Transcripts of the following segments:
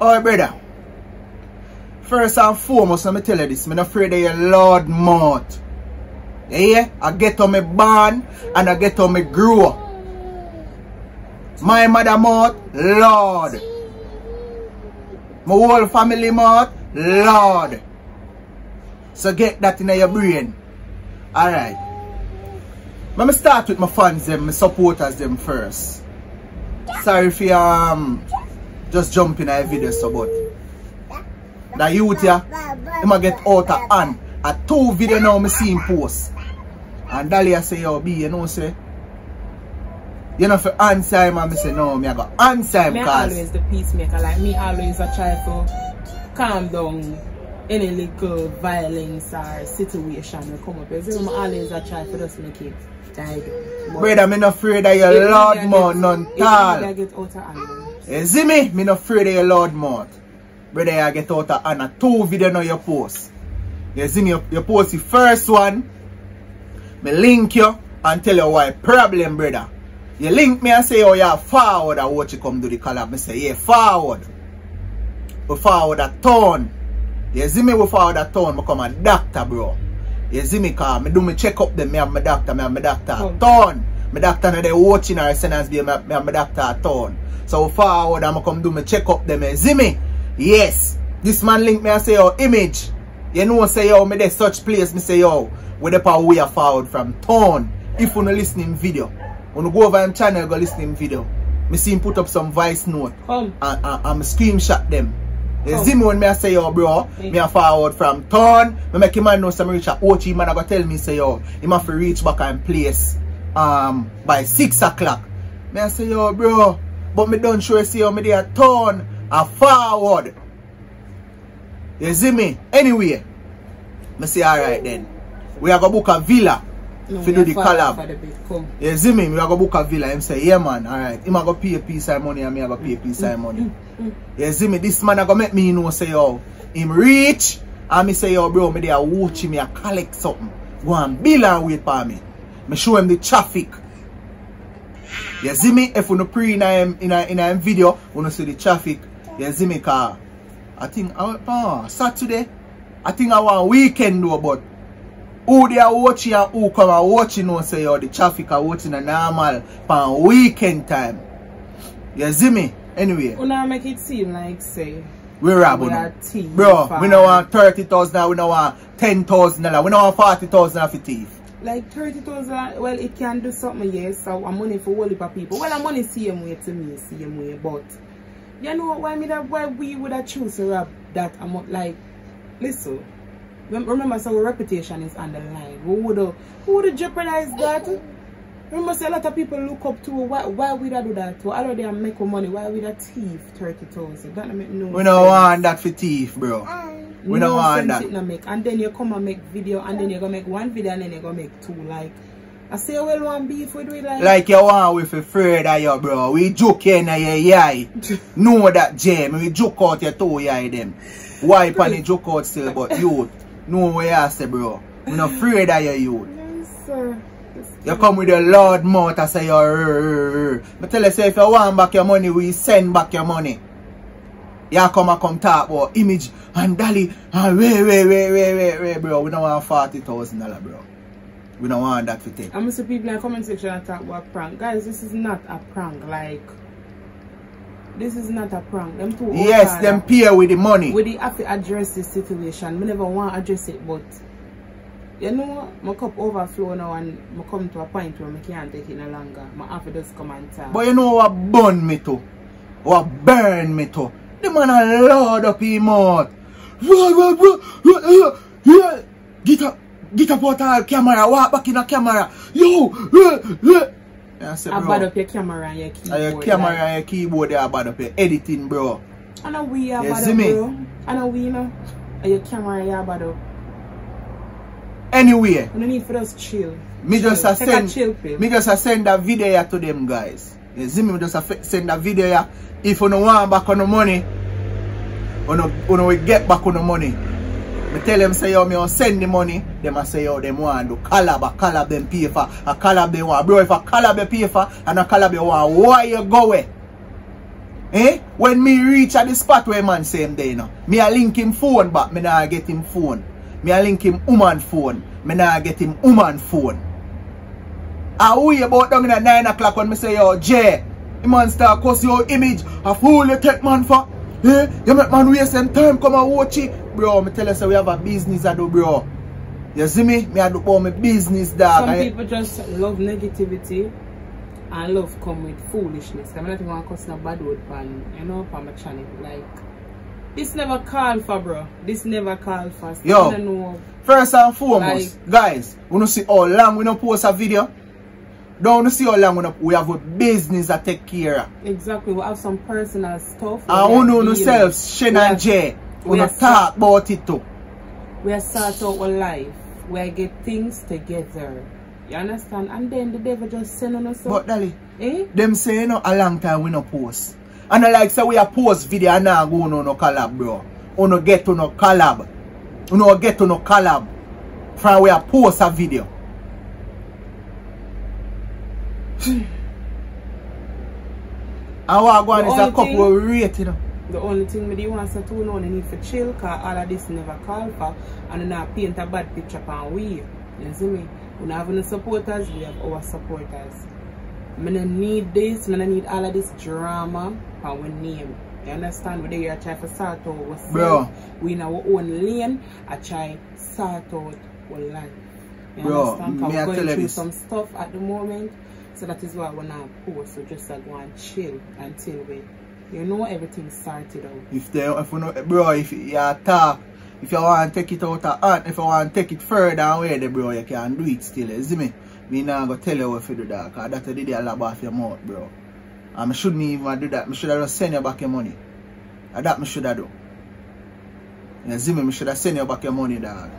Oh, brother. First and foremost, let me tell you this. I'm not afraid of your Lord mouth. Yeah? I get on me born and I get on me grow. My mother mouth, Lord. My whole family mouth, Lord. So get that in your brain. Alright. Let me start with my fans them, my supporters them first. Sorry for um just jump in a video so but the youth here, he might get out of hand. A two video now me see him post. And Dahlia say, yo, B, you know, say, you know, for answer him, and I say, no, me I go answer him, Me cause, always the peacemaker. Like me always I try to calm down any little violence or situation will come up. You see, me always a try to just make it die down. Brother, me not afraid of your if loud media mouth, get- none tall. Eh, get out of hand. You see me? Me not afraid of your loud mouth. Brother, I get out of hand. Two video now you post. You see me? You, you post the first one. Me link you and tell you why problem, brother. You link me and say, oh, yeah, forward. I watch you come do the collab. Me say, yeah, forward. We forward a ton. You see me? We forward a ton. I come a doctor, bro. You see me? Cause me do me check up them. Me have my doctor. Me have my doctor Oh. ton. My doctor now they watching her sentence be me my doctor a ton. So forward I'm come do me check up them. Eh? See me? Yes. This man link me and say, yo, image. You know say, yo, me there such place. Me say, yo, we the power we are forward from town. If you no listening video. When you go over him channel, go listening video. Me see him put up some voice note Come. and, and, and screenshot them. You see me when me I say yo bro, me a forward from town, me make him man know some reach a OG man I go tell me say yo, him have to reach back and place um by six o'clock. Me I say yo bro, but me don't show sure see how me there turn a forward. You see me? Anyway, me say alright then. We are gonna book a villa No, me do the collab. You see me? We are gonna book a villa. Him say, yeah man, alright. Him a go pay a piece of money and me a go pay a piece of money. You see me? This man a go make me know say yo, him rich. And me say yo bro, me there watch him, me a collect something. Go and bill and wait for me. Me show him the traffic. You see me? If you no pre in a in a in a video, you no see the traffic. You see me car? I think uh, Saturday. I think I want weekend though, but who they are watching and who come and watching know say yo the traffic are watching a normal pan weekend time. You see me? Anyway, Una make it seem like say we rob we are thief Bro, we don't want thirty thousand we don't want ten thousand we don't want forty thousand for thief. Like 30,000, well, it can do something, yes. So, I'm money for heap of people. Well, I'm money same way to me, same way. But, you know, why me that, why we would have choose to rob that amount, like, listen. Remember, so our reputation is on the line. Who would have, who would have jeopardized that? Remember, say a lot of people look up to why, why would I do that? Well, already I make money. Why would I thief 30,000? That don't make no We don't want that for thief, bro. Um, We don't no want that. No make. And then you come and make video, and then you gonna make one video, and then you gonna make two. Like, I say, well, one beef with we like. Like you want we for afraid of you, bro. We joke in your eye. know that, Jam. We joke out your two eye them. Wipe and the joke out still, but youth. Know what you say, bro. We not afraid of you, youth. Yes, sir. You come with a loud mouth and say you're. But tell you say if you want back your money, we send back your money. You come and come talk about image and Dolly and wait, wait, wait, wait, wait, wait, bro. We don't want forty thousand dollar, bro. We don't want that for take. I'm see people in the comment section and talk about prank. Guys, this is not a prank. Like, this is not a prank. Them two. Yes, them pay with the money. We have to address this situation. We never want to address it, but you know, my cup overflow now and I come to a point where I can't take it no longer. My have to just come and talk. But you know what burn me to? What burn me to? The man a load up. Bro, bro, bro, bro, yeah, yeah. Get up, get up out of the camera, walk back in the camera. Yo, yeah, yeah. Yeah, I I bad up your camera and your keyboard. And your camera like, and your keyboard they are bad up your editing, bro. I know we are You bad up, me? bro. I know we know. And your camera you are bad up. Anyway, You need for us chill. me just Chill. a Take a chill pill. me just a send a video to them guys. You see me, me just a send a video here. If you no want back on the money, you no, will get back on the money. Me tell them say yo me send the money. Them a say yo them want do collab, a collab them pay for, a collab they want. Bro, if a collab pay for and a collab you want, why you go away? Eh? When me reach at the spot where man say him there, you me a link him phone but me nah get him phone. Me a link him woman phone. Me nah get him woman phone. I we about down at 9 o'clock when me say, yo, Jay, the man start cause your image of who you take man for. Eh? You make man waste some time come and watch it. Bro, me tell you, so we have a business I do, bro. You see me? Me I do all my business, dog. Some I- people just love negativity and love come with foolishness. I'm not even cuss no bad word pan, you know, pan my channel. Like, this never call for, bro. This never call for. Yo. Know. First and foremost, guys, we don't see how long we don't post a video. Don't see how long we, have a business that take care of. Exactly. We have some personal stuff. And we know yourselves, Shen we and Jay, we we don't are talk about it too. We start out our life. We get things together. You understand? And then the devil just send on us. But Dolly, eh? them say you know a long time we no post. And I like say we a post video and now go no no collab, bro. We no get to no collab. We no get to no collab. From we a post a video. And what go on The is a only couple thing- we rate, you know. The only thing me do want to say to know, they need for chill, cause all of this never call for, and not paint a bad picture upon we. You see me? We don't have any supporters, we have our supporters. Me no need this, me no need all of this drama on we name. You understand? We there here try to sort out ourselves. Bro. We in our own lane, I try sort out our life. You Bro, understand? Cause I we're going through this. some stuff at the moment. So that is why we're not post. So just like go and chill until we you know everything started out. If they if you know bro, if you talk, if you want to take it out of hand, if you want to take it further away the bro, you can do it still, you see me? Me not go tell you what to do that, cause that I did a lot off your mouth, bro. And I shouldn't even do that. I should have just send you back your money. And that I should have do. You see me? I should have send you back your money, dog.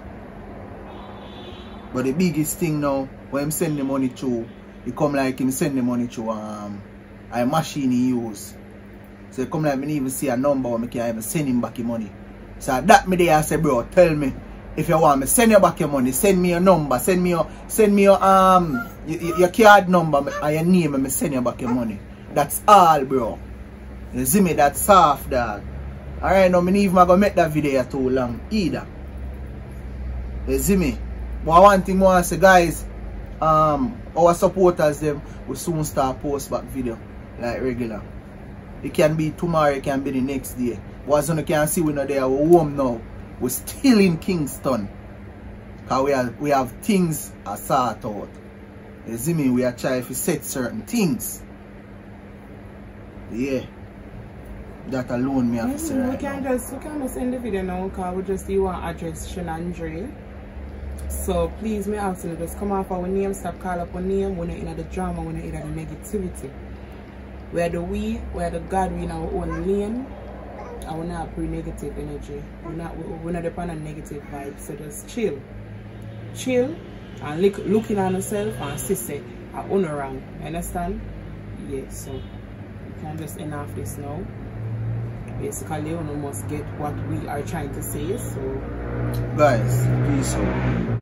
But the biggest thing now, when him send the money to, it come like him send the money to um a machine he use. So come like me even see a number where me can even send him back the money. So that me there I say, bro, tell me if you want me send you back your money, send me your number, send me your send me your um your, your card number and your name and me send you back your money. That's all, bro. You see me? That's soft, dog. Alright, now me even gonna make that video too long either. You see me? But one thing I say, guys, um, our supporters them will soon start post back video like regular. It can be tomorrow, it can be the next day. But as you can see, we're not there, we're home now. We're still in Kingston. Cause we have, we have things to sort out. You see me? We are trying to set certain things. Yeah. That alone me have to say Mm, we can now. just we can just end the video now because we just do want address Shenandre. So please me ask you just come off our name, stop call up our name, we're not in the drama, we're not in the negativity. We're the we, we're the God, we in our own lane. I we're not pre negative energy. We're not we- we're not upon a negative vibe. So just chill. Chill and look looking at yourself and say I own around. You understand? Yeah, so we can just end off this now basically you must get what we are trying to say so Guys, peace out.